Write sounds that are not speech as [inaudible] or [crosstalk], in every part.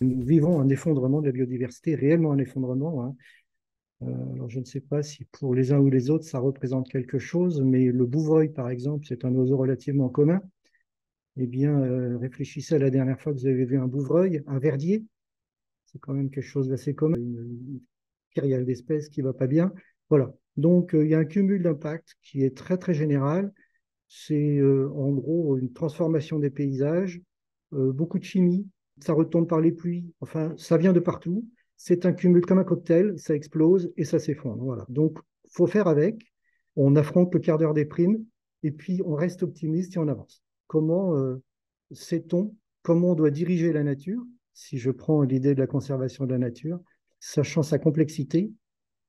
Nous vivons un effondrement de la biodiversité, réellement un effondrement. Hein. Euh, alors je ne sais pas si pour les uns ou les autres ça représente quelque chose, mais le bouvreuil, par exemple, c'est un oiseau relativement commun. Eh bien, euh, réfléchissez à la dernière fois que vous avez vu un bouvreuil, un verdier. C'est quand même quelque chose d'assez commun. Une, une d'espèces qui ne va pas bien. Voilà. Donc, euh, il y a un cumul d'impact qui est très, très général. C'est en gros une transformation des paysages, beaucoup de chimie, ça retombe par les pluies, enfin, ça vient de partout. C'est un cumul comme un cocktail, ça explose et ça s'effondre. Voilà. Donc, faut faire avec. On affronte le quart d'heure des primes et puis on reste optimiste et on avance. Comment euh, sait-on comment on doit diriger la nature? Si je prends l'idée de la conservation de la nature, sachant sa complexité,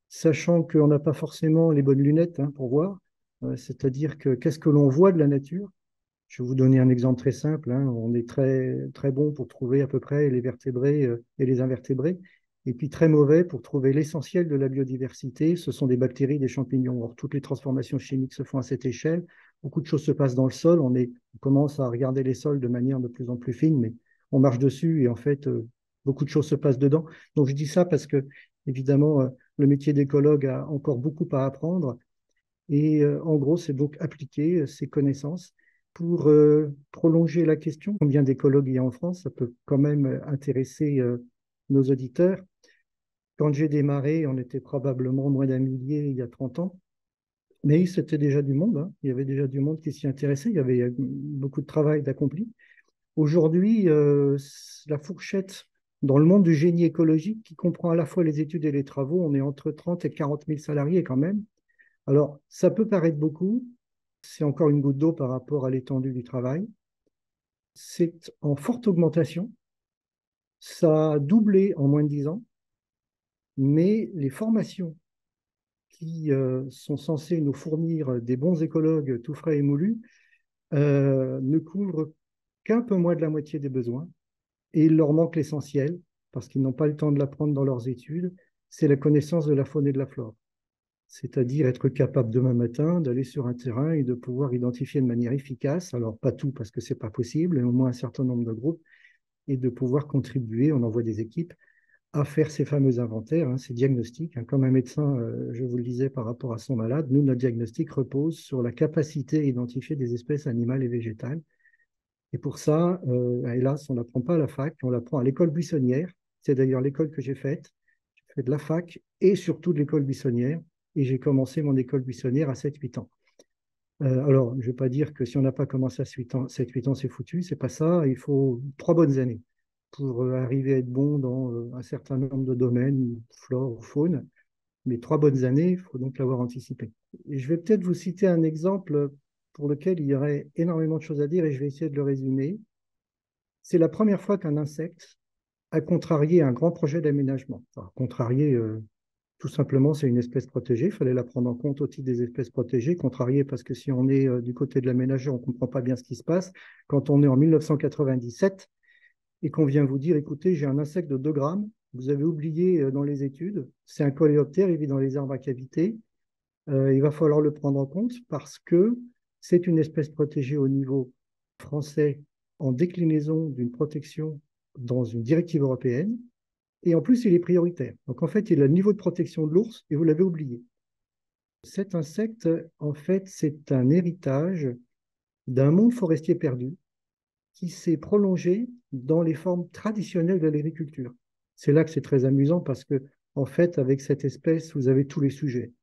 sachant qu'on n'a pas forcément les bonnes lunettes hein, pour voir, euh, c'est-à-dire que qu'est-ce que l'on voit de la nature je vais vous donner un exemple très simple. Hein. On est très, très bon pour trouver à peu près les vertébrés euh, et les invertébrés, et puis très mauvais pour trouver l'essentiel de la biodiversité. Ce sont des bactéries, des champignons. Or, toutes les transformations chimiques se font à cette échelle. Beaucoup de choses se passent dans le sol. On, commence à regarder les sols de manière de plus en plus fine, mais on marche dessus et en fait, euh, beaucoup de choses se passent dedans. Donc, je dis ça parce que, évidemment, euh, le métier d'écologue a encore beaucoup à apprendre. Et en gros, c'est donc appliquer ces connaissances pour euh, prolonger la question, combien d'écologues il y a en France Ça peut quand même intéresser euh, nos auditeurs. Quand j'ai démarré, on était probablement moins d'un millier il y a 30 ans. Mais c'était déjà du monde. Hein. Il y avait déjà du monde qui s'y intéressait. Il y avait beaucoup de travail d'accompli. Aujourd'hui, euh, la fourchette dans le monde du génie écologique, qui comprend à la fois les études et les travaux, on est entre 30 et 40 000 salariés quand même. Alors, ça peut paraître beaucoup, c'est encore une goutte d'eau par rapport à l'étendue du travail. C'est en forte augmentation. Ça a doublé en moins de dix ans, mais les formations qui euh, sont censées nous fournir des bons écologues tout frais et moulus euh, ne couvrent qu'un peu moins de la moitié des besoins. Et il leur manque l'essentiel, parce qu'ils n'ont pas le temps de l'apprendre dans leurs études, c'est la connaissance de la faune et de la flore c'est-à-dire être capable demain matin d'aller sur un terrain et de pouvoir identifier de manière efficace, alors pas tout parce que c'est pas possible, mais au moins un certain nombre de groupes, et de pouvoir contribuer, on envoie des équipes, à faire ces fameux inventaires, hein, ces diagnostics. Hein. Comme un médecin, euh, je vous le disais par rapport à son malade, nous, notre diagnostic repose sur la capacité à identifier des espèces animales et végétales. Et pour ça, euh, hélas, on n'apprend pas à la fac, on l'apprend à l'école buissonnière. C'est d'ailleurs l'école que j'ai faite. J'ai fait de la fac et surtout de l'école buissonnière et j'ai commencé mon école buissonnière à 7-8 ans. Euh, alors, je ne vais pas dire que si on n'a pas commencé à 7-8 ans, ans c'est foutu, c'est pas ça. Il faut trois bonnes années pour euh, arriver à être bon dans euh, un certain nombre de domaines, flore ou faune. Mais trois bonnes années, il faut donc l'avoir anticipé. Je vais peut-être vous citer un exemple pour lequel il y aurait énormément de choses à dire et je vais essayer de le résumer. C'est la première fois qu'un insecte a contrarié un grand projet d'aménagement. Enfin, contrarié, tout simplement, c'est une espèce protégée. Il fallait la prendre en compte au titre des espèces protégées, contrarié parce que si on est euh, du côté de l'aménageur, on ne comprend pas bien ce qui se passe. Quand on est en 1997 et qu'on vient vous dire, écoutez, j'ai un insecte de 2 grammes, vous avez oublié euh, dans les études, c'est un coléoptère, il vit dans les arbres à cavité. Euh, il va falloir le prendre en compte parce que c'est une espèce protégée au niveau français en déclinaison d'une protection dans une directive européenne et en plus, il est prioritaire. Donc en fait, il a le niveau de protection de l'ours et vous l'avez oublié. Cet insecte, en fait, c'est un héritage d'un monde forestier perdu qui s'est prolongé dans les formes traditionnelles de l'agriculture. C'est là que c'est très amusant parce que, en fait, avec cette espèce, vous avez tous les sujets.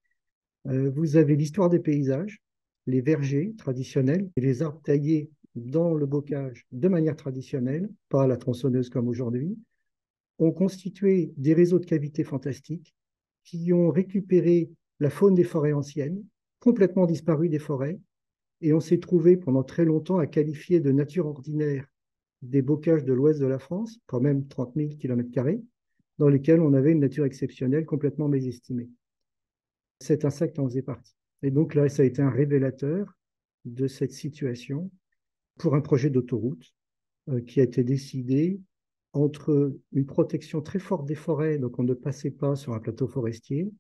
Euh, vous avez l'histoire des paysages, les vergers traditionnels et les arbres taillés dans le bocage de manière traditionnelle, pas à la tronçonneuse comme aujourd'hui ont constitué des réseaux de cavités fantastiques qui ont récupéré la faune des forêts anciennes, complètement disparues des forêts, et on s'est trouvé pendant très longtemps à qualifier de nature ordinaire des bocages de l'ouest de la France, quand même 30 000 km, dans lesquels on avait une nature exceptionnelle complètement mésestimée. Cet insecte en faisait partie. Et donc là, ça a été un révélateur de cette situation pour un projet d'autoroute euh, qui a été décidé entre une protection très forte des forêts, donc on ne passait pas sur un plateau forestier,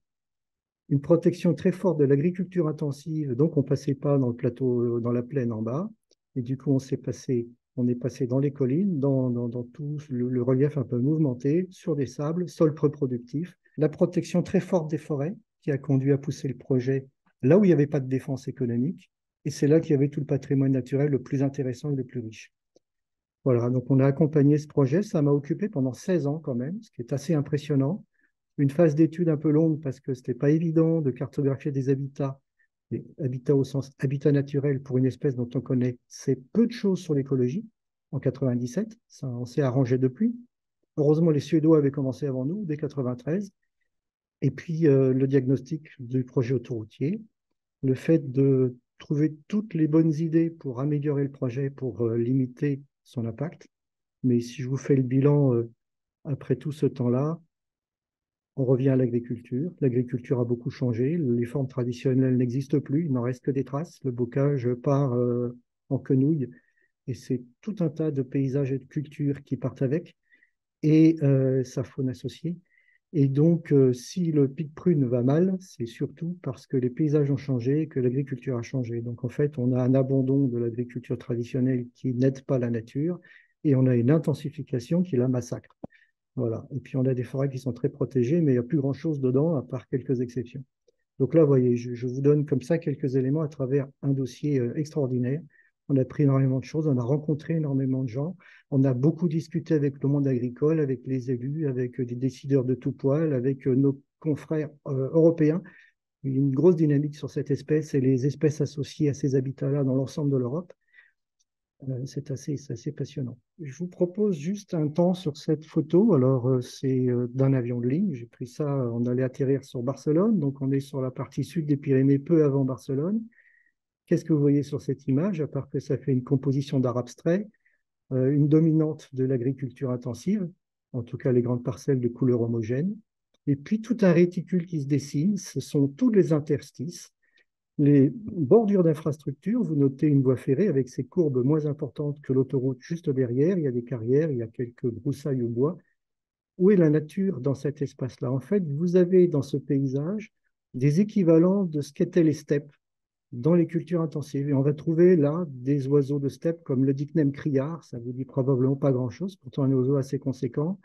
une protection très forte de l'agriculture intensive, donc on ne passait pas dans le plateau, dans la plaine en bas, et du coup on s'est passé On est passé dans les collines, dans, tout le, relief un peu mouvementé, sur des sables, sols peu productifs. La protection très forte des forêts qui a conduit à pousser le projet là où il n'y avait pas de défense économique. Et c'est là qu'il y avait tout le patrimoine naturel le plus intéressant et le plus riche. Voilà, donc on a accompagné ce projet. Ça m'a occupé pendant 16 ans quand même, ce qui est assez impressionnant. Une phase d'étude un peu longue parce que ce n'était pas évident de cartographier des habitats, des habitats au sens habitat naturel pour une espèce dont on connaît c'est peu de choses sur l'écologie. En 97, ça, on s'est arrangé depuis. Heureusement, les Suédois avaient commencé avant nous, dès 93. Et puis euh, le diagnostic du projet autoroutier, le fait de trouver toutes les bonnes idées pour améliorer le projet, pour euh, limiter son impact. Mais si je vous fais le bilan euh, après tout ce temps-là, on revient à l'agriculture. L'agriculture a beaucoup changé. Les formes traditionnelles n'existent plus. Il n'en reste que des traces. Le bocage part euh, en quenouille. Et c'est tout un tas de paysages et de cultures qui partent avec. Et euh, sa faune associée. Et donc, si le pic prune va mal, c'est surtout parce que les paysages ont changé et que l'agriculture a changé. Donc, en fait, on a un abandon de l'agriculture traditionnelle qui n'aide pas la nature et on a une intensification qui la massacre. Voilà. Et puis, on a des forêts qui sont très protégées, mais il n'y a plus grand-chose dedans, à part quelques exceptions. Donc là, vous voyez, je, vous donne comme ça quelques éléments à travers un dossier extraordinaire on a pris énormément de choses, on a rencontré énormément de gens, on a beaucoup discuté avec le monde agricole, avec les élus, avec des décideurs de tout poil, avec euh, nos confrères euh, européens. Il y a une grosse dynamique sur cette espèce et les espèces associées à ces habitats-là dans l'ensemble de l'Europe. Euh, c'est assez, passionnant. Je vous propose juste un temps sur cette photo. Alors, c'est d'un avion de ligne. J'ai pris ça, on allait atterrir sur Barcelone. Donc, on est sur la partie sud des Pyrénées, peu avant Barcelone. Qu'est-ce que vous voyez sur cette image, à part que ça fait une composition d'art abstrait, euh, une dominante de l'agriculture intensive, en tout cas les grandes parcelles de couleur homogène, et puis tout un réticule qui se dessine, ce sont tous les interstices, les bordures d'infrastructures, vous notez une voie ferrée avec ses courbes moins importantes que l'autoroute juste derrière, il y a des carrières, il y a quelques broussailles au bois. Où est la nature dans cet espace-là? En fait, vous avez dans ce paysage des équivalents de ce qu'étaient les steppes dans les cultures intensives. Et on va trouver là des oiseaux de steppe comme le dicnem criard, ça vous dit probablement pas grand-chose, pourtant un oiseau assez conséquent,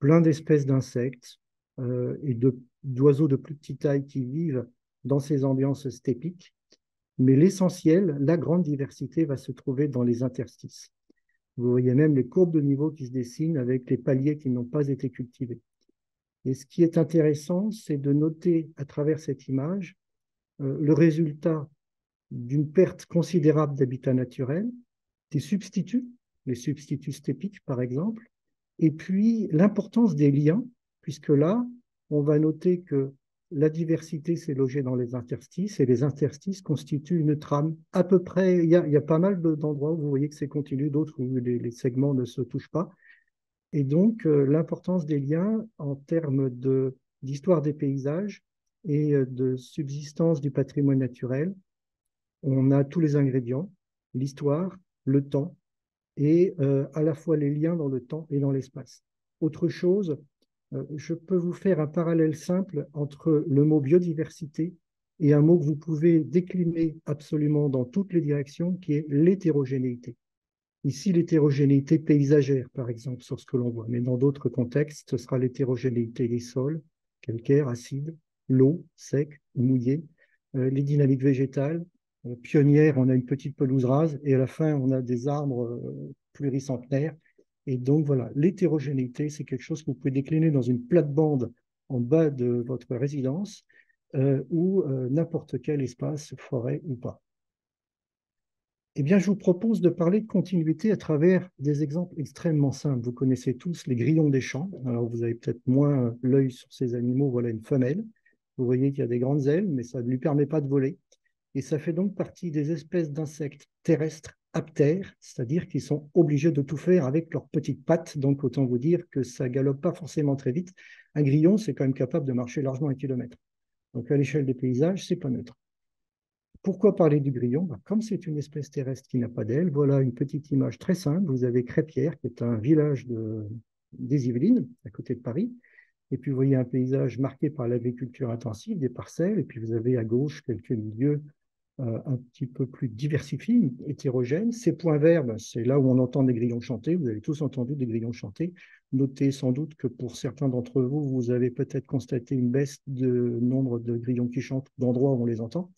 plein d'espèces d'insectes euh, et d'oiseaux de, plus petite taille qui vivent dans ces ambiances stépiques. Mais l'essentiel, la grande diversité va se trouver dans les interstices. Vous voyez même les courbes de niveau qui se dessinent avec les paliers qui n'ont pas été cultivés. Et ce qui est intéressant, c'est de noter à travers cette image euh, le résultat d'une perte considérable d'habitat naturel, des substituts, les substituts stépiques par exemple, et puis l'importance des liens, puisque là, on va noter que la diversité s'est logée dans les interstices et les interstices constituent une trame. À peu près, il y a, pas mal d'endroits où vous voyez que c'est continu, d'autres où les, segments ne se touchent pas. Et donc, euh, l'importance des liens en termes d'histoire des paysages et euh, de subsistance du patrimoine naturel on a tous les ingrédients, l'histoire, le temps, et euh, à la fois les liens dans le temps et dans l'espace. Autre chose, euh, je peux vous faire un parallèle simple entre le mot biodiversité et un mot que vous pouvez décliner absolument dans toutes les directions, qui est l'hétérogénéité. Ici, l'hétérogénéité paysagère, par exemple, sur ce que l'on voit, mais dans d'autres contextes, ce sera l'hétérogénéité des sols, calcaire, acide, l'eau, sec ou mouillé, euh, les dynamiques végétales, pionnière, on a une petite pelouse rase, et à la fin, on a des arbres euh, pluricentenaires. Et donc, voilà, l'hétérogénéité, c'est quelque chose que vous pouvez décliner dans une plate-bande en bas de votre résidence euh, ou n'importe quel espace, forêt ou pas. Eh bien, je vous propose de parler de continuité à travers des exemples extrêmement simples. Vous connaissez tous les grillons des champs. Alors, vous avez peut-être moins l'œil sur ces animaux. Voilà une femelle. Vous voyez qu'il y a des grandes ailes, mais ça ne lui permet pas de voler et ça fait donc partie des espèces d'insectes terrestres aptères, c'est-à-dire qu'ils sont obligés de tout faire avec leurs petites pattes, donc autant vous dire que ça galope pas forcément très vite. Un grillon, c'est quand même capable de marcher largement un kilomètre. Donc à l'échelle des paysages, c'est pas neutre. Pourquoi parler du grillon? Bah, Comme c'est une espèce terrestre qui n'a pas d'aile, voilà une petite image très simple. Vous avez Crépierre, qui est un village de, des Yvelines, à côté de Paris. Et puis vous voyez un paysage marqué par l'agriculture intensive, des parcelles. Et puis vous avez à gauche quelques milieux un petit peu plus diversifié, hétérogène. Ces points verts, ben, c'est là où on entend des grillons chanter. Vous avez tous entendu des grillons chanter. Notez sans doute que pour certains d'entre vous, vous avez peut-être constaté une baisse de nombre de grillons qui chantent d'endroits où on les entend.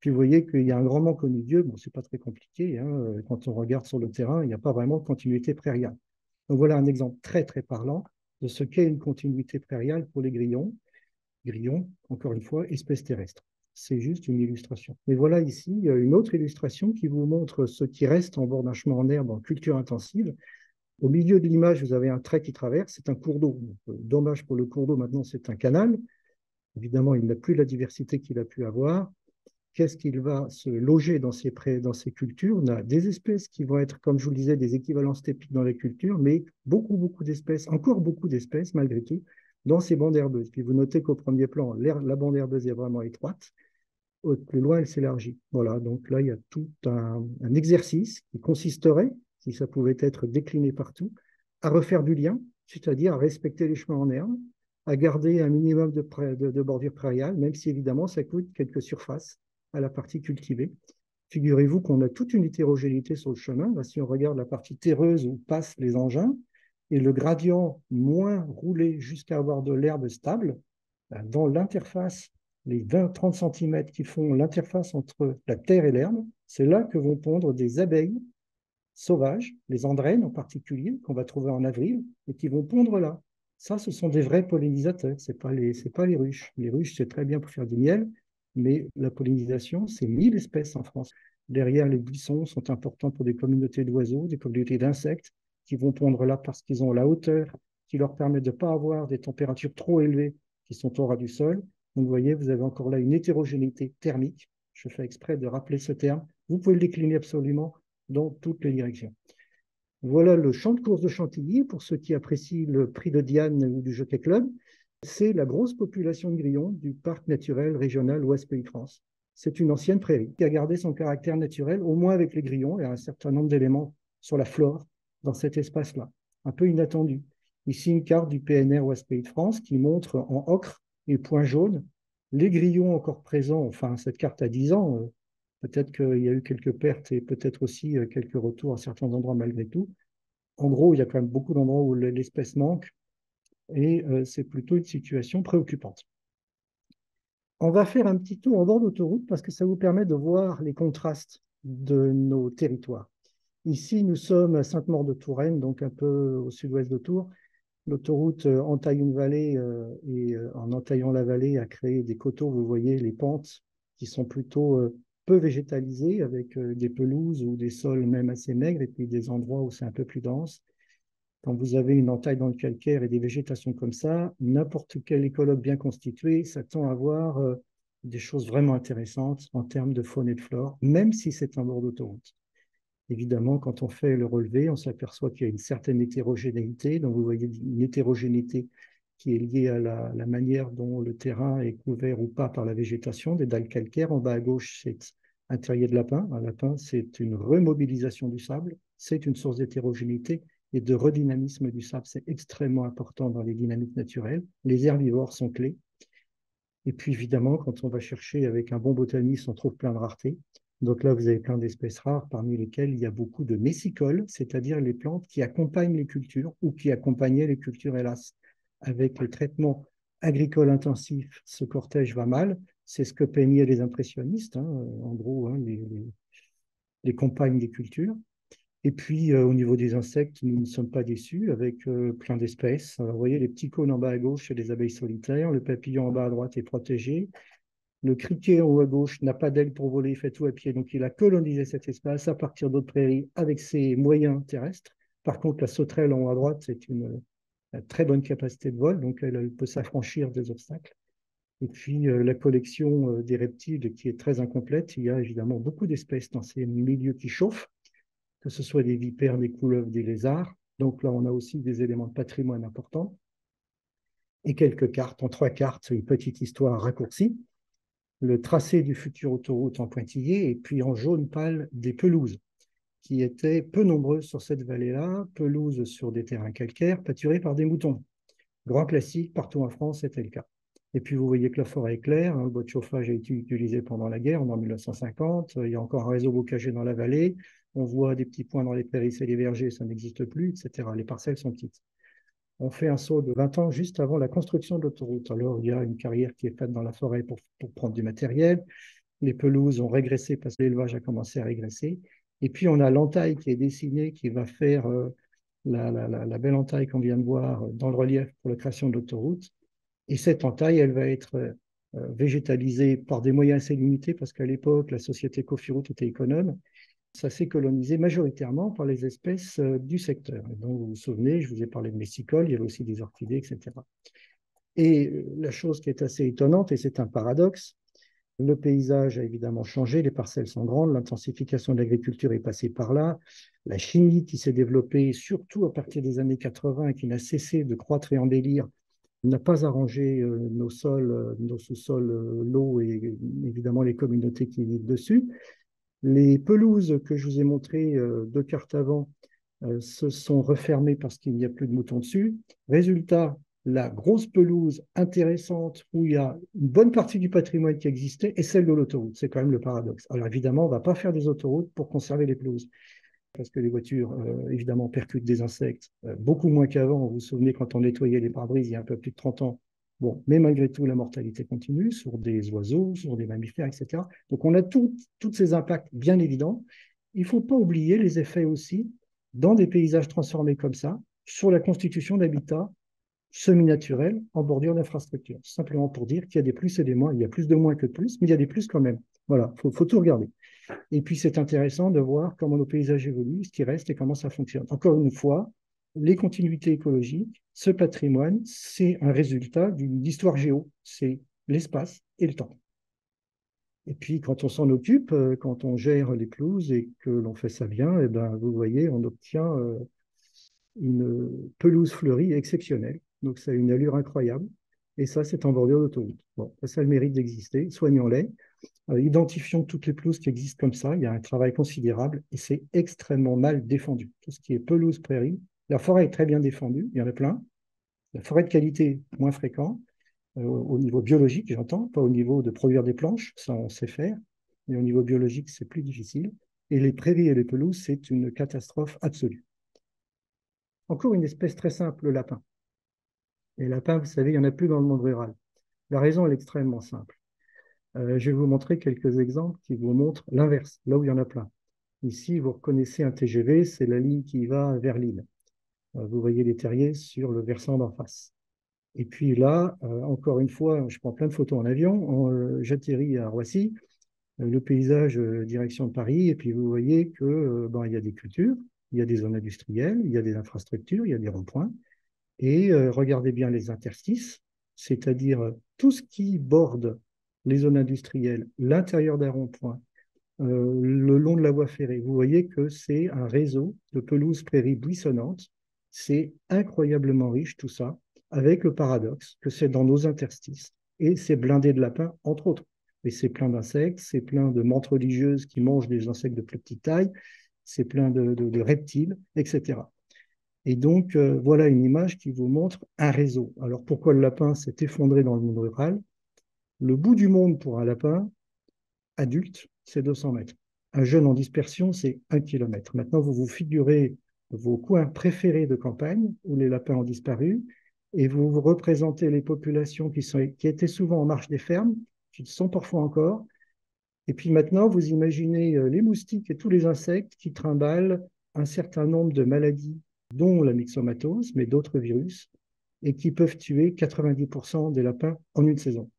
Puis vous voyez qu'il y a un grand manque au milieu. Bon, c'est pas très compliqué. Hein. Quand on regarde sur le terrain, il n'y a pas vraiment de continuité prairiale. Donc voilà un exemple très très parlant de ce qu'est une continuité prairiale pour les grillons. Grillons, encore une fois, espèces terrestres. C'est juste une illustration. Mais voilà ici une autre illustration qui vous montre ce qui reste en bord d'un chemin en herbe en culture intensive. Au milieu de l'image, vous avez un trait qui traverse, c'est un cours d'eau. Euh, dommage pour le cours d'eau, maintenant c'est un canal. Évidemment, il n'a plus la diversité qu'il a pu avoir qu'est-ce qu'il va se loger dans ces, dans ces cultures? On a des espèces qui vont être, comme je vous le disais, des équivalences typiques dans les cultures, mais beaucoup, beaucoup d'espèces, encore beaucoup d'espèces malgré tout, dans ces bandes herbeuses. Puis vous notez qu'au premier plan, la bande herbeuse est vraiment étroite. Plus loin, elle s'élargit. Voilà, donc là, il y a tout un, exercice qui consisterait, si ça pouvait être décliné partout, à refaire du lien, c'est-à-dire à respecter les chemins en herbe, à garder un minimum de bordure prairiale, même si évidemment ça coûte quelques surfaces à la partie cultivée. Figurez-vous qu'on a toute une hétérogénéité sur le chemin. si on regarde la partie terreuse où passent les engins et le gradient moins roulé jusqu'à avoir de l'herbe stable, ben, dans l'interface, les 20-30 cm qui font l'interface entre la terre et l'herbe, c'est là que vont pondre des abeilles sauvages, les andrènes en particulier, qu'on va trouver en avril, et qui vont pondre là. Ça, ce sont des vrais pollinisateurs, ce n'est pas, pas les ruches. Les ruches, c'est très bien pour faire du miel, mais la pollinisation, c'est 1000 espèces en France. Derrière, les buissons sont importants pour des communautés d'oiseaux, des communautés d'insectes qui vont pondre là parce qu'ils ont la hauteur qui leur permet de ne pas avoir des températures trop élevées qui sont au ras du sol. Vous voyez, vous avez encore là une hétérogénéité thermique. Je fais exprès de rappeler ce terme. Vous pouvez le décliner absolument dans toutes les directions. Voilà le champ de course de Chantilly pour ceux qui apprécient le prix de Diane ou du Jockey Club c'est la grosse population de grillons du parc naturel régional Ouest Pays de France. C'est une ancienne prairie qui a gardé son caractère naturel, au moins avec les grillons et un certain nombre d'éléments sur la flore dans cet espace-là, un peu inattendu. Ici, une carte du PNR Ouest Pays de France qui montre en ocre et point jaune les grillons encore présents. Enfin, cette carte a 10 ans. Euh, peut-être qu'il y a eu quelques pertes et peut-être aussi euh, quelques retours à certains endroits malgré tout. En gros, il y a quand même beaucoup d'endroits où l'espèce manque et euh, c'est plutôt une situation préoccupante. On va faire un petit tour en bord d'autoroute parce que ça vous permet de voir les contrastes de nos territoires. Ici, nous sommes à Sainte-Maure-de-Touraine, donc un peu au sud-ouest de Tours. L'autoroute euh, entaille une vallée euh, et en entaillant la vallée a créé des coteaux. Vous voyez les pentes qui sont plutôt peu végétalisées avec des pelouses ou des sols même assez maigres et puis des endroits où c'est un peu plus dense. Quand vous avez une entaille dans le calcaire et des végétations comme ça, n'importe quel écologue bien constitué s'attend à voir euh, des choses vraiment intéressantes en termes de faune et de flore, même si c'est un bord d'autoroute. Évidemment, quand on fait le relevé, on s'aperçoit qu'il y a une certaine hétérogénéité. Donc, vous voyez une hétérogénéité qui est liée à la, manière dont le terrain est couvert ou pas par la végétation. Des dalles calcaires, en bas à gauche, c'est un terrier de lapin. Un lapin, c'est une remobilisation du sable. C'est une source d'hétérogénéité et de redynamisme du sable. C'est extrêmement important dans les dynamiques naturelles. Les herbivores sont clés. Et puis évidemment, quand on va chercher avec un bon botaniste, on trouve plein de raretés. Donc là, vous avez plein d'espèces rares, parmi lesquelles il y a beaucoup de messicoles, c'est-à-dire les plantes qui accompagnent les cultures ou qui accompagnaient les cultures, hélas. Avec les traitements agricoles intensifs, ce cortège va mal. C'est ce que peignaient les impressionnistes, hein, en gros, hein, les, compagnes des cultures. Et puis, euh, au niveau des insectes, nous ne sommes pas déçus avec euh, plein d'espèces. vous voyez, les petits cônes en bas à gauche, c'est les abeilles solitaires. Le papillon en bas à droite est protégé. Le criquet en haut à gauche n'a pas d'ailes pour voler, il fait tout à pied. Donc, il a colonisé cet espace à partir d'autres prairies avec ses moyens terrestres. Par contre, la sauterelle en haut à droite, c'est une, très bonne capacité de vol, donc elle, peut s'affranchir des obstacles. Et puis, euh, la collection des reptiles qui est très incomplète. Il y a évidemment beaucoup d'espèces dans ces milieux qui chauffent que ce soit des vipères, des couleuvres, des lézards. Donc là, on a aussi des éléments de patrimoine importants. Et quelques cartes, en trois cartes, une petite histoire raccourcie. Le tracé du futur autoroute en pointillé et puis en jaune pâle des pelouses qui étaient peu nombreuses sur cette vallée-là, pelouses sur des terrains calcaires pâturés par des moutons. Grand classique, partout en France, c'était le cas. Et puis vous voyez que la forêt est claire, hein, le bois de chauffage a été utilisé pendant la guerre, en 1950. Il y a encore un réseau bocager dans la vallée. On voit des petits points dans les prairies et les vergers, ça n'existe plus, etc. Les parcelles sont petites. On fait un saut de 20 ans juste avant la construction de l'autoroute. Alors il y a une carrière qui est faite dans la forêt pour, prendre du matériel. Les pelouses ont régressé parce que l'élevage a commencé à régresser. Et puis on a l'entaille qui est dessinée, qui va faire euh, la, belle entaille qu'on vient de voir dans le relief pour la création de l'autoroute. Et cette entaille, elle va être euh, végétalisée par des moyens assez limités, parce qu'à l'époque, la société Cofiroute était économe. Ça s'est colonisé majoritairement par les espèces euh, du secteur. Et donc, vous vous souvenez, je vous ai parlé de messicoles, il y avait aussi des orchidées, etc. Et euh, la chose qui est assez étonnante, et c'est un paradoxe, le paysage a évidemment changé, les parcelles sont grandes, l'intensification de l'agriculture est passée par là, la chimie qui s'est développée surtout à partir des années 80 et qui n'a cessé de croître et en délire n'a pas arrangé euh, nos sols, nos sous-sols, l'eau et évidemment les communautés qui vivent dessus. Les pelouses que je vous ai montrées deux cartes avant se sont refermées parce qu'il n'y a plus de moutons dessus. Résultat, la grosse pelouse intéressante où il y a une bonne partie du patrimoine qui existait est celle de l'autoroute. C'est quand même le paradoxe. Alors évidemment, on ne va pas faire des autoroutes pour conserver les pelouses parce que les voitures, euh, évidemment, percutent des insectes, euh, beaucoup moins qu'avant. Vous vous souvenez, quand on nettoyait les pare-brises il y a un peu plus de 30 ans. Bon, mais malgré tout, la mortalité continue sur des oiseaux, sur des mammifères, etc. Donc, on a tous ces impacts bien évidents. Il ne faut pas oublier les effets aussi dans des paysages transformés comme ça, sur la constitution d'habitats semi-naturels en bordure d'infrastructures. Simplement pour dire qu'il y a des plus et des moins. Il y a plus de moins que de plus, mais il y a des plus quand même. Voilà, il faut, tout regarder. Et puis, c'est intéressant de voir comment nos paysages évoluent, ce qui reste et comment ça fonctionne. Encore une fois, les continuités écologiques, ce patrimoine, c'est un résultat d'une histoire géo, c'est l'espace et le temps. Et puis, quand on s'en occupe, euh, quand on gère les pelouses et que l'on fait ça bien, eh ben, vous voyez, on obtient euh, une pelouse fleurie exceptionnelle. Donc, ça a une allure incroyable. Et ça, c'est en bordure d'autoroute. Bon, ça a le mérite d'exister. Soignons-les. Euh, identifions toutes les pelouses qui existent comme ça. Il y a un travail considérable et c'est extrêmement mal défendu. Tout ce qui est pelouse, prairie. La forêt est très bien défendue. Il y en a plein. La forêt de qualité, moins fréquent. Euh, au niveau biologique, j'entends, pas au niveau de produire des planches, ça on sait faire. Mais au niveau biologique, c'est plus difficile. Et les prairies et les pelouses, c'est une catastrophe absolue. Encore une espèce très simple, le lapin. Les lapins, vous savez, il n'y en a plus dans le monde rural. La raison est extrêmement simple. Euh, je vais vous montrer quelques exemples qui vous montrent l'inverse, là où il y en a plein. Ici, vous reconnaissez un TGV, c'est la ligne qui va vers l'île. Euh, vous voyez les terriers sur le versant d'en face. Et puis là, euh, encore une fois, je prends plein de photos en avion, j'atterris à Roissy, le paysage direction de Paris, et puis vous voyez que ben, il y a des cultures, il y a des zones industrielles, il y a des infrastructures, il y a des ronds-points, et euh, regardez bien les interstices, c'est-à-dire euh, tout ce qui borde les zones industrielles, l'intérieur d'un rond-point, euh, le long de la voie ferrée. Vous voyez que c'est un réseau de pelouses prairies buissonnantes. C'est incroyablement riche tout ça, avec le paradoxe que c'est dans nos interstices et c'est blindé de lapins, entre autres. Et c'est plein d'insectes, c'est plein de menthes religieuses qui mangent des insectes de plus petite taille, c'est plein de reptiles, etc. Et donc, euh, voilà une image qui vous montre un réseau. Alors, pourquoi le lapin s'est effondré dans le monde rural? Le bout du monde pour un lapin adulte, c'est 200 mètres. Un jeune en dispersion, c'est 1 km. Maintenant, vous vous figurez vos coins préférés de campagne où les lapins ont disparu et vous vous représentez les populations qui, sont, qui étaient souvent en marche des fermes, qui sont parfois encore. Et puis maintenant, vous imaginez euh, les moustiques et tous les insectes qui trimballent un certain nombre de maladies dont la myxomatose, mais d'autres virus, et qui peuvent tuer 90% des lapins en une saison.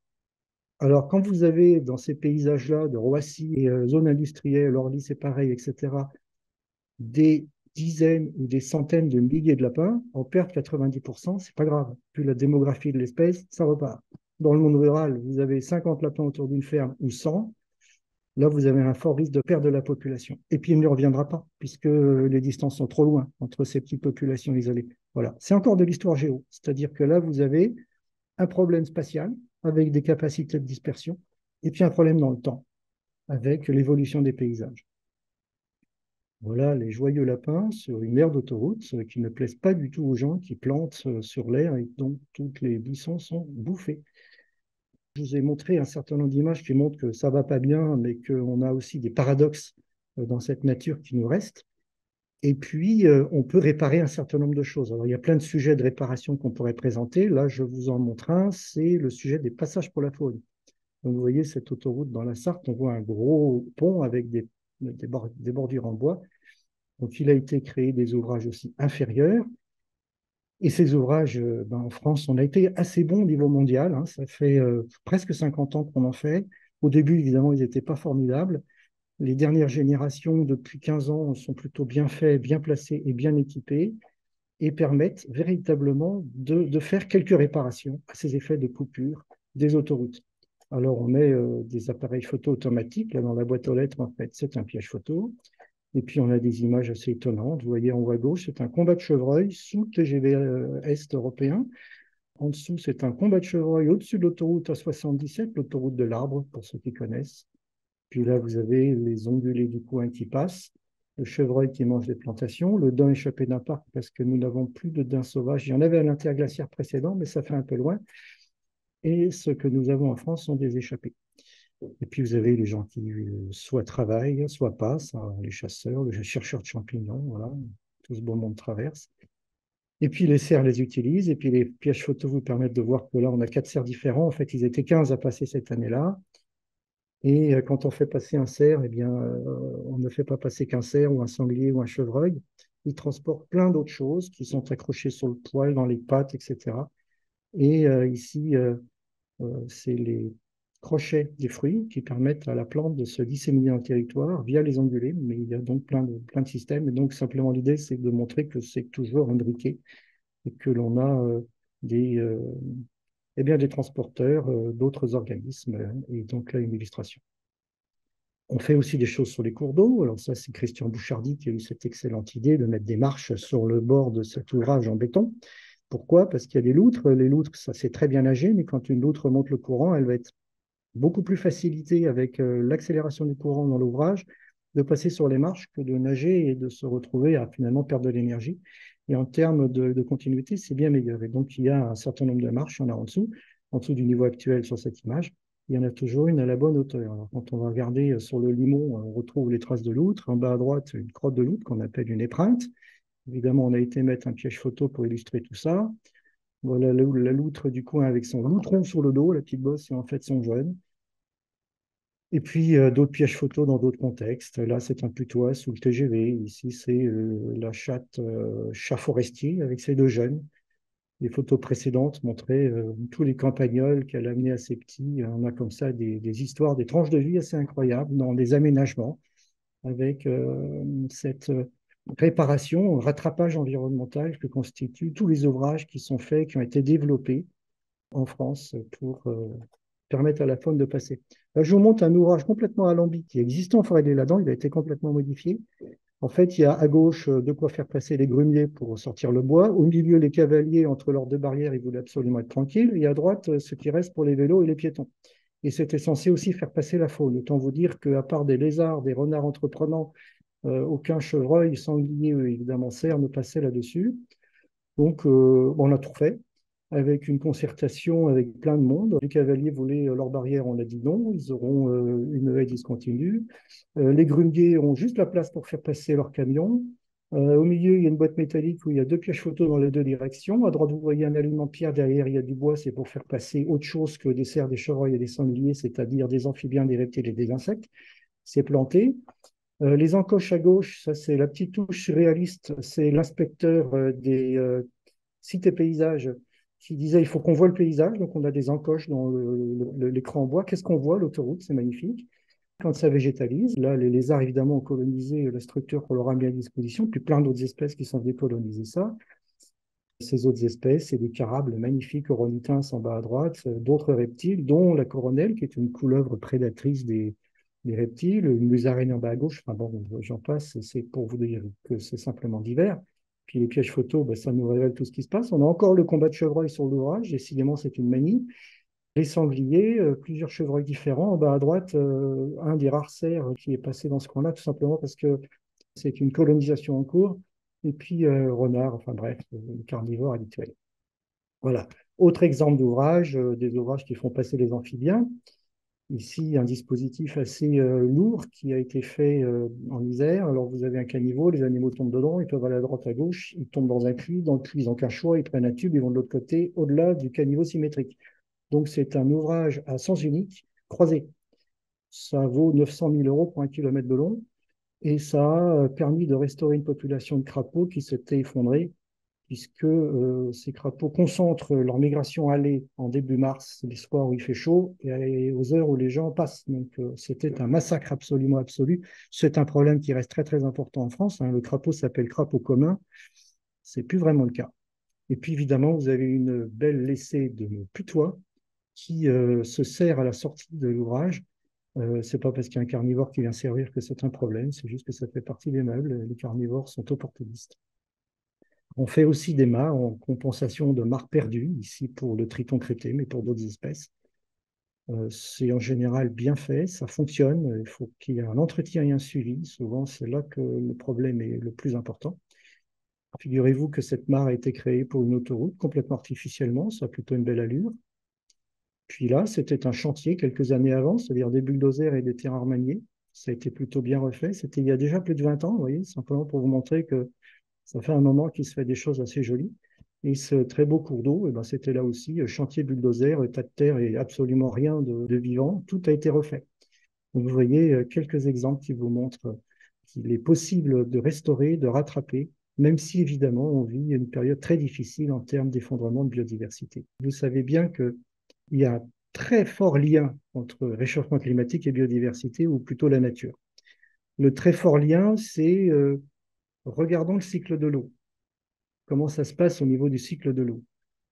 Alors, quand vous avez dans ces paysages-là de Roissy et euh, zones Orly, c'est pareil, etc., des dizaines ou des centaines de milliers de lapins, en perdre 90%, c'est pas grave. Puis la démographie de l'espèce, ça repart. Dans le monde rural, vous avez 50 lapins autour d'une ferme ou 100, là, vous avez un fort risque de perte de la population. Et puis, il ne reviendra pas, puisque les distances sont trop loin entre ces petites populations isolées. Voilà, c'est encore de l'histoire géo. C'est-à-dire que là, vous avez un problème spatial avec des capacités de dispersion, et puis un problème dans le temps, avec l'évolution des paysages. Voilà les joyeux lapins sur une aire d'autoroute qui ne plaisent pas du tout aux gens qui plantent sur l'air et dont toutes les buissons sont bouffés. Je vous ai montré un certain nombre d'images qui montrent que ça va pas bien, mais qu'on a aussi des paradoxes euh, dans cette nature qui nous reste. Et puis, euh, on peut réparer un certain nombre de choses. Alors, il y a plein de sujets de réparation qu'on pourrait présenter. Là, je vous en montre un, c'est le sujet des passages pour la faune. Donc, vous voyez cette autoroute dans la Sarthe, on voit un gros pont avec des, des bordures en bois. Donc, il a été créé des ouvrages aussi inférieurs. Et ces ouvrages, euh, ben, en France, on a été assez bon au niveau mondial. Hein. Ça fait euh, presque 50 ans qu'on en fait. Au début, évidemment, ils n'étaient pas formidables. Les dernières générations, depuis 15 ans, sont plutôt bien faits, bien placés et bien équipés et permettent véritablement de, de faire quelques réparations à ces effets de coupure des autoroutes. Alors, on met euh, des appareils photo automatiques. Là, dans la boîte aux lettres, en fait, c'est un piège photo. Et puis, on a des images assez étonnantes. Vous voyez en haut à gauche, c'est un combat de chevreuil sous TGV euh, Est européen. En dessous, c'est un combat de chevreuil au-dessus de l'autoroute A77, l'autoroute de l'Arbre, pour ceux qui connaissent. Puis là, vous avez les ongulés du coin qui passent, le chevreuil qui mange les plantations, le daim échappé d'un parc parce que nous n'avons plus de daims sauvages. Il y en avait à l'interglaciaire précédent, mais ça fait un peu loin. Et ce que nous avons en France sont des échappés. Et puis vous avez les gens qui euh, soit travaillent, soit passent, hein, les chasseurs, les chercheurs de champignons, voilà, tout ce beau monde traverse. Et puis les cerfs les utilisent, et puis les pièges photos vous permettent de voir que là, on a quatre cerfs différents. En fait, ils étaient 15 à passer cette année-là. Et euh, quand on fait passer un cerf, eh bien, euh, on ne fait pas passer qu'un cerf ou un sanglier ou un chevreuil. Ils transportent plein d'autres choses qui sont accrochées sur le poil, dans les pattes, etc. Et ici, c'est les crochets des fruits qui permettent à la plante de se disséminer le territoire via les ongulés, mais il y a donc plein de, systèmes. Et donc, simplement, l'idée, c'est de montrer que c'est toujours imbriqué et que l'on a euh, des, euh, eh bien, des transporteurs euh, d'autres organismes. Et donc, là, une illustration. On fait aussi des choses sur les cours d'eau. Alors ça, c'est Christian Bouchardy qui a eu cette excellente idée de mettre des marches sur le bord de cet ouvrage en béton. Pourquoi? Parce qu'il y a des loutres. Les loutres, ça c'est très bien nager, mais quand une loutre monte le courant, elle va être beaucoup plus facilité avec euh, l'accélération du courant dans l'ouvrage de passer sur les marches que de nager et de se retrouver à finalement perdre de l'énergie. Et en termes de, continuité, c'est bien meilleur. Et donc, il y a un certain nombre de marches, il y en a en dessous, en dessous du niveau actuel sur cette image. Il y en a toujours une à la bonne hauteur. Quand on va regarder euh, sur le limon, on retrouve les traces de loutre. En bas à droite, une crotte de loutre qu'on appelle une épreinte. Évidemment, on a été mettre un piège photo pour illustrer tout ça. Voilà la, loutre du coin avec son loutron sur le dos, la petite bosse, c'est en fait son jeune. Et puis euh, d'autres pièges photos dans d'autres contextes. Là, c'est un putois sous le TGV. Ici, c'est euh, la chatte euh, chat forestier avec ses deux jeunes. Les photos précédentes montraient tous les campagnols qu'elle a amenés à ses petits. On a comme ça des, des, histoires, des tranches de vie assez incroyables dans des aménagements avec cette réparation, rattrapage environnemental que constituent tous les ouvrages qui sont faits, qui ont été développés en France pour euh, permettre à la faune de passer. Là, je vous montre un ouvrage complètement alambic qui existait en forêt des Ladans, il a été complètement modifié. En fait, il y a à gauche euh, de quoi faire passer les grumiers pour sortir le bois. Au milieu, les cavaliers entre leurs deux barrières, ils voulaient absolument être tranquilles. Et à droite, euh, ce qui reste pour les vélos et les piétons. Et c'était censé aussi faire passer la faune. Autant vous dire qu'à part des lézards, des renards entreprenants aucun chevreuil, sanglier, évidemment, cerf ne passait là-dessus. Donc, euh, on a tout fait avec une concertation avec plein de monde. Les cavaliers voulaient leur barrière, on a dit non, ils auront euh, une haie discontinue. les grumiers ont juste la place pour faire passer leur camion. au milieu, il y a une boîte métallique où il y a deux pièges photos dans les deux directions. À droite, vous voyez un aliment pierre. Derrière, il y a du bois. C'est pour faire passer autre chose que des cerfs, des chevreuils et des sangliers, c'est-à-dire des amphibiens, des reptiles et des insectes. C'est planté. Euh, les encoches à gauche, ça c'est la petite touche surréaliste, c'est l'inspecteur euh, des euh, sites paysages qui disait il faut qu'on voit le paysage, donc on a des encoches dans l'écran en bois. Qu'est-ce qu'on voit? L'autoroute, c'est magnifique. Quand ça végétalise, là les lézards évidemment ont colonisé la structure qu'on leur a mis à disposition, puis plein d'autres espèces qui sont décolonisées ça. Ces autres espèces, c'est des carables magnifiques ornithins en bas à droite, d'autres reptiles, dont la coronelle, qui est une couleuvre prédatrice des, les reptiles, une musaraigne en bas à gauche, enfin bon, j'en passe, c'est pour vous dire que c'est simplement divers. Puis les pièges photos, ben, ça nous révèle tout ce qui se passe. On a encore le combat de chevreuil sur l'ouvrage, décidément c'est une manie. Les sangliers, euh, plusieurs chevreuils différents. En bas à droite, euh, un des rares cerfs qui est passé dans ce coin-là, tout simplement parce que c'est une colonisation en cours. Et puis euh, renard, enfin bref, carnivore habituel. Voilà. Autre exemple d'ouvrage, des ouvrages qui font passer les amphibiens. Ici, un dispositif assez lourd qui a été fait en Isère. Alors, vous avez un caniveau, les animaux tombent dedans, ils peuvent aller à droite, à gauche, ils tombent dans un puits. Dans le puits, ils n'ont qu'un choix, ils prennent un tube, ils vont de l'autre côté, au-delà du caniveau symétrique. Donc, c'est un ouvrage à sens unique, croisé. Ça vaut 900 000 euros pour un kilomètre de long. Et ça a permis de restaurer une population de crapauds qui s'était effondrée, puisque euh, ces crapauds concentrent leur migration allée en début mars, les soirs où il fait chaud, et aux heures où les gens passent. Donc euh, c'était un massacre absolument absolu. C'est un problème qui reste très très important en France. Hein. Le crapaud s'appelle crapaud commun. C'est plus vraiment le cas. Et puis évidemment, vous avez une belle laissée de putois qui euh, se sert à la sortie de l'ouvrage c'est pas parce qu'il y a un carnivore qui vient servir que c'est un problème, c'est juste que ça fait partie des meubles. Les carnivores sont opportunistes. On fait aussi des mâts en compensation de mares perdues, ici pour le triton crété, mais pour d'autres espèces. Euh, c'est en général bien fait, ça fonctionne. Il faut qu'il y ait un entretien et un suivi. Souvent, c'est là que le problème est le plus important. Figurez-vous que cette mare a été créée pour une autoroute complètement artificiellement, ça a plutôt une belle allure. Puis là, c'était un chantier quelques années avant, c'est-à-dire des bulldozers et des terrains remaniés. Ça a été plutôt bien refait. C'était il y a déjà plus de 20 ans, vous voyez, simplement pour vous montrer que ça fait un moment qu'il se fait des choses assez jolies. Et ce très beau cours d'eau, ben, c'était là aussi, euh, chantier bulldozer, tas de terre et absolument rien de, vivant. Tout a été refait. Donc, vous voyez euh, quelques exemples qui vous montrent qu'il est possible de restaurer, de rattraper, même si évidemment on vit une période très difficile en termes d'effondrement de biodiversité. Vous savez bien que il y a un très fort lien entre réchauffement climatique et biodiversité, ou plutôt la nature. Le très fort lien, c'est euh, regardons le cycle de l'eau. Comment ça se passe au niveau du cycle de l'eau?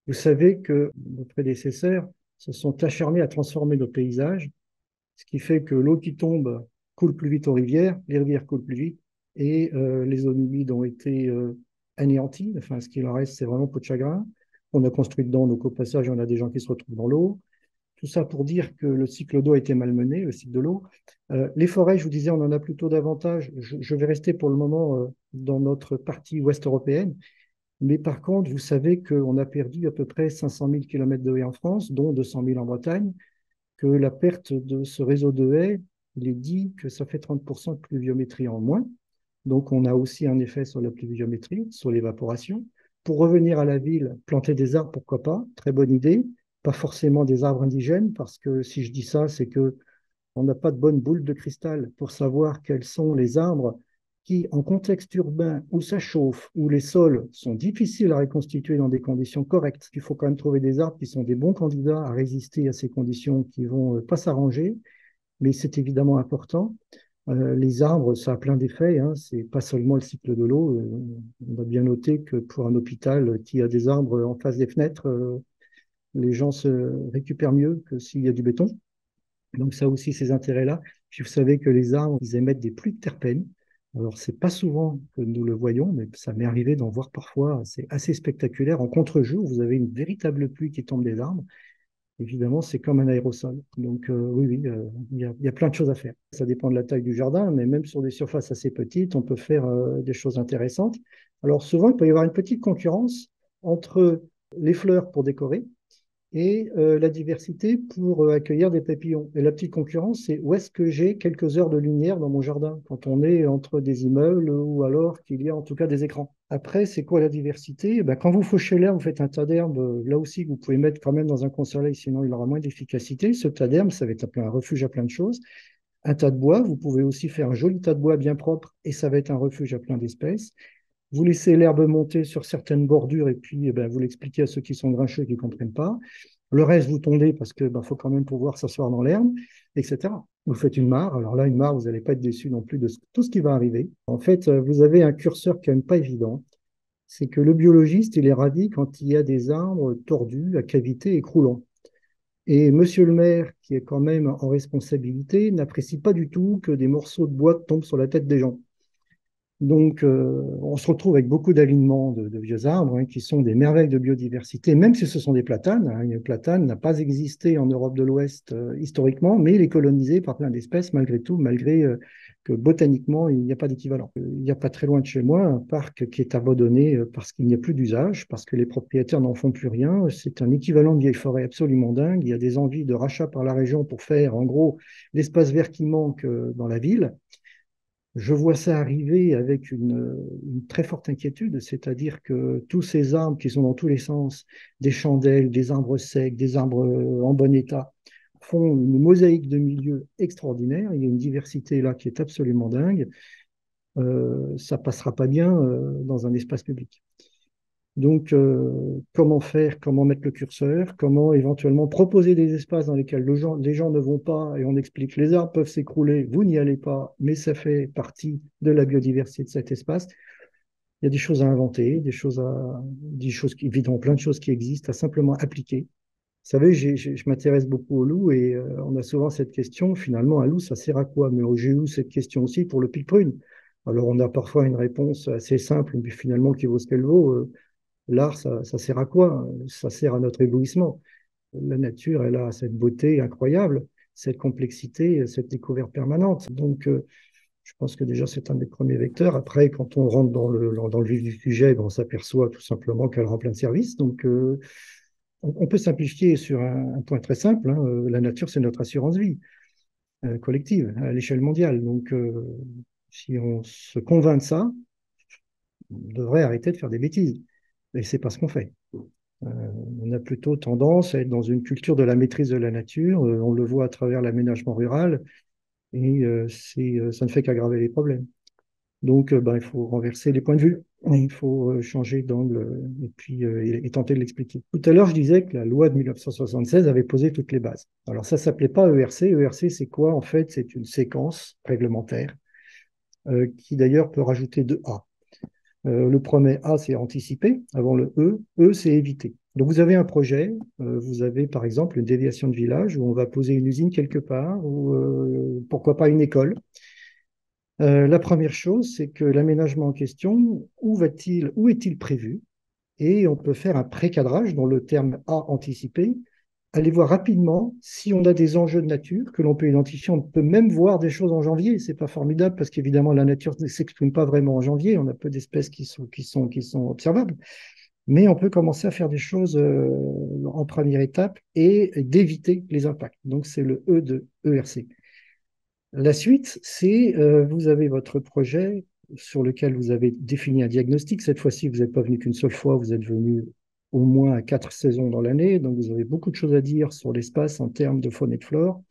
Vous savez que nos prédécesseurs se sont acharnés à transformer nos paysages, ce qui fait que l'eau qui tombe coule plus vite aux rivières, les rivières coulent plus vite, et euh, les zones humides ont été euh, anéanties. Enfin, ce qu'il en reste, c'est vraiment peau de chagrin. On a construit dedans, donc au passage, on a des gens qui se retrouvent dans l'eau. Tout ça pour dire que le cycle d'eau a été malmené, le cycle de l'eau. Euh, les forêts, je vous disais, on en a plutôt davantage. Je, vais rester pour le moment euh, dans notre partie ouest européenne. Mais par contre, vous savez qu'on a perdu à peu près 500 000 km de haies en France, dont 200 000 en Bretagne, que la perte de ce réseau de haies, il est dit que ça fait 30% de pluviométrie en moins. Donc, on a aussi un effet sur la pluviométrie, sur l'évaporation. Pour revenir à la ville, planter des arbres, pourquoi pas? Très bonne idée. Pas forcément des arbres indigènes, parce que si je dis ça, c'est que on n'a pas de bonne boule de cristal pour savoir quels sont les arbres qui, en contexte urbain où ça chauffe, où les sols sont difficiles à reconstituer dans des conditions correctes, il faut quand même trouver des arbres qui sont des bons candidats à résister à ces conditions qui vont euh, pas s'arranger. Mais c'est évidemment important. Euh, les arbres, ça a plein d'effets. Hein. C'est pas seulement le cycle de l'eau. Euh, on a bien noté que pour un hôpital qui a des arbres en face des fenêtres, les gens se récupèrent mieux que s'il y a du béton. Donc ça aussi ces intérêts-là. Puis vous savez que les arbres, ils émettent des pluies de terpènes. Alors c'est pas souvent que nous le voyons, mais ça m'est arrivé d'en voir parfois. C'est assez spectaculaire. En contre-jour, vous avez une véritable pluie qui tombe des arbres évidemment, c'est comme un aérosol. Donc euh, oui, oui, euh, il y, a, plein de choses à faire. Ça dépend de la taille du jardin, mais même sur des surfaces assez petites, on peut faire euh, des choses intéressantes. Alors souvent, il peut y avoir une petite concurrence entre les fleurs pour décorer et euh, la diversité pour euh, accueillir des papillons. Et la petite concurrence, c'est où est-ce que j'ai quelques heures de lumière dans mon jardin quand on est entre des immeubles ou alors qu'il y a en tout cas des écrans. Après, c'est quoi la diversité? Eh ben, Quand vous fauchez l'air, vous faites un tas d'herbes, euh, là aussi, vous pouvez mettre quand même dans un consoleil, sinon il aura moins d'efficacité. Ce tas d'herbes, ça va être un refuge à plein de choses. Un tas de bois, vous pouvez aussi faire un joli tas de bois bien propre et ça va être un refuge à plein d'espèces. Vous laissez l'herbe monter sur certaines bordures et puis eh ben, vous l'expliquez à ceux qui sont grincheux et qui ne comprennent pas. Le reste, vous tondez parce qu'il ben, faut quand même pouvoir s'asseoir dans l'herbe, etc. Vous faites une mare. Alors là, une mare, vous n'allez pas être déçu non plus de tout ce qui va arriver. En fait, euh, vous avez un curseur qui n'est pas évident. C'est que le biologiste, il est ravi quand il y a des arbres tordus, à cavité écroulant. Et monsieur le maire, qui est quand même en responsabilité, n'apprécie pas du tout que des morceaux de bois tombent sur la tête des gens. Donc, euh, on se retrouve avec beaucoup d'alignements de, vieux arbres hein, qui sont des merveilles de biodiversité, même si ce sont des platanes. Hein. Platane n'a pas existé en Europe de l'Ouest euh, historiquement, mais il est colonisé par plein d'espèces malgré tout, malgré euh, que botaniquement, il n'y a pas d'équivalent. Il n'y a pas très loin de chez moi un parc qui est abandonné parce qu'il n'y a plus d'usage, parce que les propriétaires n'en font plus rien. C'est un équivalent de vieille forêt absolument dingue. Il y a des envies de rachat par la région pour faire, en gros, l'espace vert qui manque dans la ville je vois ça arriver avec une, très forte inquiétude, c'est-à-dire que tous ces arbres qui sont dans tous les sens, des chandelles, des arbres secs, des arbres en bon état, font une mosaïque de milieux extraordinaire. Il y a une diversité là qui est absolument dingue. Euh, ça passera pas bien euh, dans un espace public. Donc, euh, comment faire, comment mettre le curseur, comment éventuellement proposer des espaces dans lesquels les gens, ne vont pas et on explique les arbres peuvent s'écrouler, vous n'y allez pas, mais ça fait partie de la biodiversité de cet espace. Il y a des choses à inventer, des choses à, des choses qui, évidemment, plein de choses qui existent à simplement appliquer. Vous savez, je m'intéresse beaucoup au loup et euh, on a souvent cette question, finalement, un loup, ça sert à quoi? Mais j'ai eu cette question aussi pour le pic prune. Alors, on a parfois une réponse assez simple, mais finalement qui vaut ce qu'elle vaut. Euh, L'art, ça, sert à quoi? Ça sert à notre éblouissement. La nature, elle a cette beauté incroyable, cette complexité, cette découverte permanente. Donc, euh, je pense que déjà, c'est un des premiers vecteurs. Après, quand on rentre dans le, dans le vif du sujet, ben, on s'aperçoit tout simplement qu'elle rend plein de services. Donc, euh, on, peut simplifier sur un, point très simple. Hein. Euh, la nature, c'est notre assurance vie collective à l'échelle mondiale. Donc, si on se convainc de ça, on devrait arrêter de faire des bêtises. Et c'est pas ce qu'on fait. Euh, on a plutôt tendance à être dans une culture de la maîtrise de la nature. Euh, on le voit à travers l'aménagement rural et euh, ça ne fait qu'aggraver les problèmes. Donc, ben, il faut renverser les points de vue. Il faut changer d'angle et puis tenter de l'expliquer. Tout à l'heure, je disais que la loi de 1976 avait posé toutes les bases. Alors, ça s'appelait pas ERC. ERC, c'est quoi? En fait, c'est une séquence réglementaire qui d'ailleurs peut rajouter deux A. Euh, le premier A, c'est anticiper avant le E. E, c'est éviter. Donc vous avez un projet, euh, vous avez par exemple une déviation de village où on va poser une usine quelque part, ou euh, pourquoi pas une école. la première chose, c'est que l'aménagement en question, où va-t-il, où est-il prévu? Et on peut faire un pré-cadrage dont le terme A anticipé allez voir rapidement si on a des enjeux de nature que l'on peut identifier. On peut même voir des choses en janvier. C'est pas formidable parce qu'évidemment la nature ne s'exprime pas vraiment en janvier. On a peu d'espèces qui sont, qui, sont, qui sont observables. Mais on peut commencer à faire des choses euh, en première étape et d'éviter les impacts. Donc c'est le E de ERC. La suite, c'est euh, vous avez votre projet sur lequel vous avez défini un diagnostic. Cette fois-ci, vous n'êtes pas venu qu'une seule fois, vous êtes venu au moins quatre saisons dans l'année, donc vous avez beaucoup de choses à dire sur l'espace en termes de faune et de flore.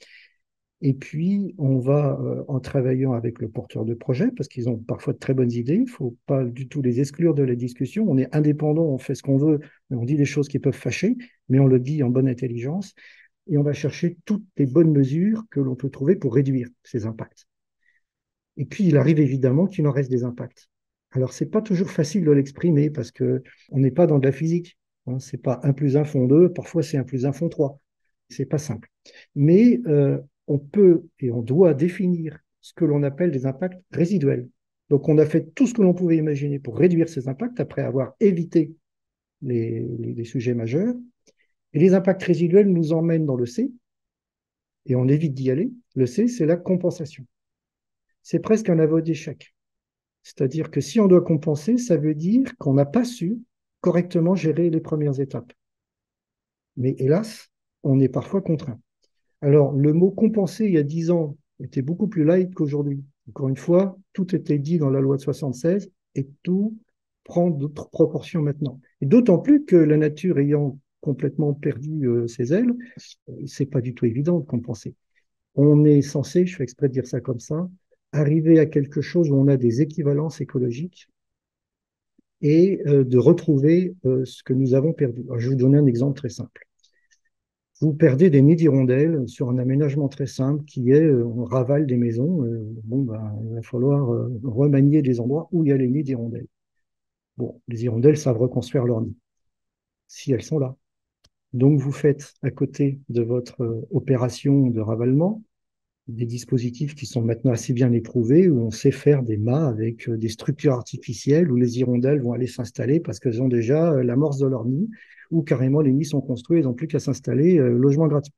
Et puis, on va, euh, en travaillant avec le porteur de projet, parce qu'ils ont parfois de très bonnes idées, il ne faut pas du tout les exclure de la discussion. On est indépendant, on fait ce qu'on veut, on dit des choses qui peuvent fâcher, mais on le dit en bonne intelligence. Et on va chercher toutes les bonnes mesures que l'on peut trouver pour réduire ces impacts. Et puis, il arrive évidemment qu'il en reste des impacts. Alors, c'est pas toujours facile de l'exprimer parce que on n'est pas dans de la physique. Hein, c'est pas 1 plus 1 font 2, parfois c'est 1 plus 1 font 3. C'est pas simple. Mais euh, on peut et on doit définir ce que l'on appelle des impacts résiduels. Donc on a fait tout ce que l'on pouvait imaginer pour réduire ces impacts après avoir évité les, les, sujets majeurs. Et les impacts résiduels nous emmènent dans le C, et on évite d'y aller. Le C, c'est la compensation. C'est presque un aveu d'échec. C'est-à-dire que si on doit compenser, ça veut dire qu'on n'a pas su correctement gérer les premières étapes. Mais hélas, on est parfois contraint. Alors, le mot compenser il y a dix ans était beaucoup plus light qu'aujourd'hui. Encore une fois, tout était dit dans la loi de 76 et tout prend d'autres proportions maintenant. Et d'autant plus que la nature ayant complètement perdu euh, ses ailes, c'est pas du tout évident de compenser. On est censé, je fais exprès de dire ça comme ça, arriver à quelque chose où on a des équivalences écologiques et euh, de retrouver euh, ce que nous avons perdu. je vais vous donner un exemple très simple. Vous perdez des nids d'hirondelles sur un aménagement très simple qui est euh, on ravale des maisons. bon, ben, il va falloir remanier des endroits où il y a les nids d'hirondelles. Bon, les hirondelles savent reconstruire leurs nids, si elles sont là. Donc vous faites à côté de votre opération de ravalement des dispositifs qui sont maintenant assez bien éprouvés, où on sait faire des mâts avec des structures artificielles, où les hirondelles vont aller s'installer parce qu'elles ont déjà l'amorce de leur nid, ou carrément les nids sont construits, elles n'ont plus qu'à s'installer, logement gratuit.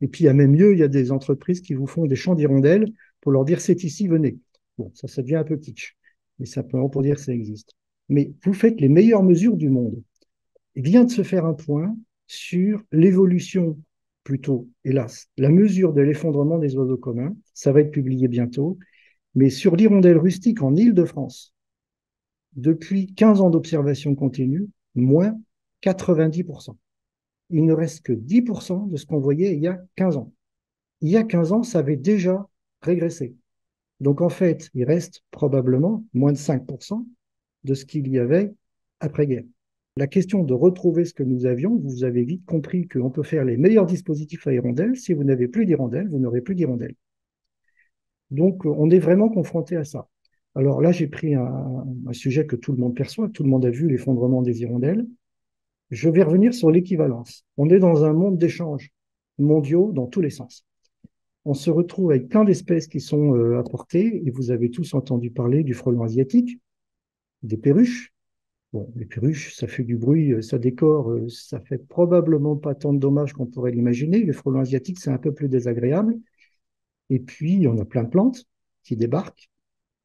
Et puis, a même mieux, il y a des entreprises qui vous font des champs d'hirondelles pour leur dire c'est ici, venez. Bon, ça, ça devient un peu kitsch, mais simplement pour dire que ça existe. Mais vous faites les meilleures mesures du monde. Il vient de se faire un point sur l'évolution, plutôt, hélas, la mesure de l'effondrement des oiseaux communs. Ça va être publié bientôt. Mais sur l'hirondelle rustique en Île-de-France, depuis 15 ans d'observation continue, moins 90% il ne reste que 10% de ce qu'on voyait il y a 15 ans. Il y a 15 ans, ça avait déjà régressé. Donc en fait, il reste probablement moins de 5% de ce qu'il y avait après-guerre. La question de retrouver ce que nous avions, vous avez vite compris qu'on peut faire les meilleurs dispositifs à hirondelles. Si vous n'avez plus d'hirondelles, vous n'aurez plus d'hirondelles. Donc on est vraiment confronté à ça. Alors là, j'ai pris un, un, sujet que tout le monde perçoit, tout le monde a vu l'effondrement des hirondelles. Je vais revenir sur l'équivalence. On est dans un monde d'échanges mondiaux dans tous les sens. On se retrouve avec plein d'espèces qui sont euh, apportées, et vous avez tous entendu parler du frelon asiatique, des perruches. Les perruches, ça fait du bruit, euh, ça décore, euh, ça fait probablement pas tant de dommages qu'on pourrait l'imaginer. Les frelons asiatiques, c'est un peu plus désagréable. Et puis, on a plein de plantes qui débarquent.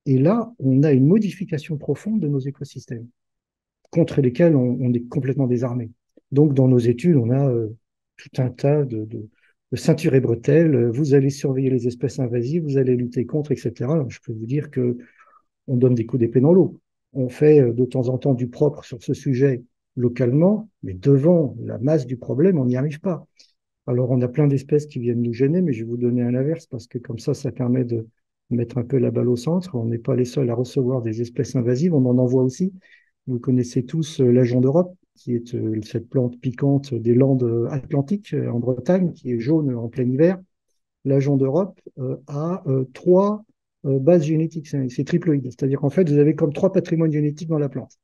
Et là, on a une modification profonde de nos écosystèmes contre lesquels on, est complètement désarmé. Donc, dans nos études, on a euh, tout un tas de, ceintures et bretelles. Vous allez surveiller les espèces invasives, vous allez lutter contre, etc. je peux vous dire que on donne des coups d'épée dans l'eau. On fait euh, de temps en temps du propre sur ce sujet localement, mais devant la masse du problème, on n'y arrive pas. Alors, on a plein d'espèces qui viennent nous gêner, mais je vais vous donner un inverse parce que comme ça, ça permet de mettre un peu la balle au centre. On n'est pas les seuls à recevoir des espèces invasives, on en envoie aussi. Vous connaissez tous euh, l'agent d'Europe, qui est euh, cette plante piquante des Landes atlantiques en Bretagne, qui est jaune en plein hiver. L'agent d'Europe a trois bases génétiques, c'est triploïde, c'est-à-dire qu'en fait, vous avez comme trois patrimoines génétiques dans la plante.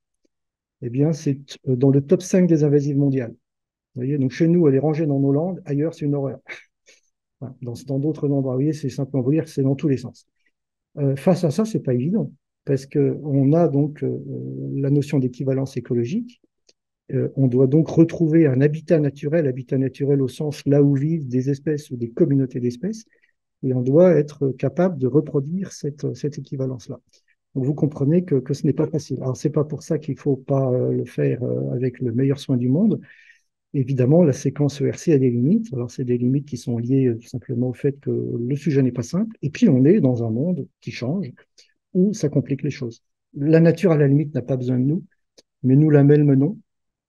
Eh bien, c'est dans le top 5 des invasives mondiales. Vous voyez, donc chez nous, elle est rangée dans nos landes, ailleurs, c'est une horreur. [laughs] dans d'autres endroits, voyez, c'est simplement vous dire c'est dans tous les sens. face à ça, c'est pas évident parce qu'on a donc euh, la notion d'équivalence écologique. Euh, on doit donc retrouver un habitat naturel, habitat naturel au sens là où vivent des espèces ou des communautés d'espèces, et on doit être capable de reproduire cette, équivalence-là. Vous comprenez que, ce n'est pas facile. Alors c'est pas pour ça qu'il faut pas euh, le faire avec le meilleur soin du monde. Évidemment, la séquence ERC a des limites. Alors c'est des limites qui sont liées tout simplement au fait que le sujet n'est pas simple. Et puis on est dans un monde qui change, où ça complique les choses. La nature, à la limite, n'a pas besoin de nous, mais nous la malmenons.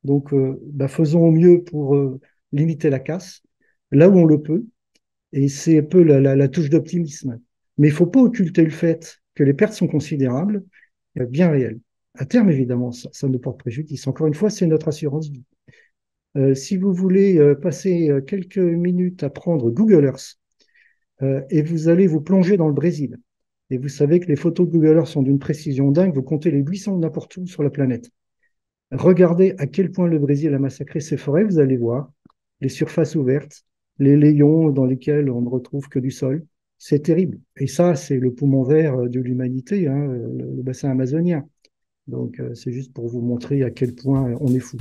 Donc, euh, bah, faisons au mieux pour euh, limiter la casse, là où on le peut. Et c'est un peu la, touche d'optimisme. Mais il faut pas occulter le fait que les pertes sont considérables, et bien réelles. À terme, évidemment, ça, ça nous porte préjudice. Encore une fois, c'est notre assurance vie. Euh, si vous voulez passer quelques minutes à prendre Google Earth, et vous allez vous plonger dans le Brésil, et vous savez que les photos de Google Earth sont d'une précision dingue. Vous comptez les buissons n'importe où sur la planète. Regardez à quel point le Brésil a massacré ses forêts. Vous allez voir les surfaces ouvertes, les layons dans lesquels on ne retrouve que du sol. C'est terrible. Et ça, c'est le poumon vert de l'humanité, hein, le, bassin amazonien. Donc, euh, c'est juste pour vous montrer à quel point on est fou.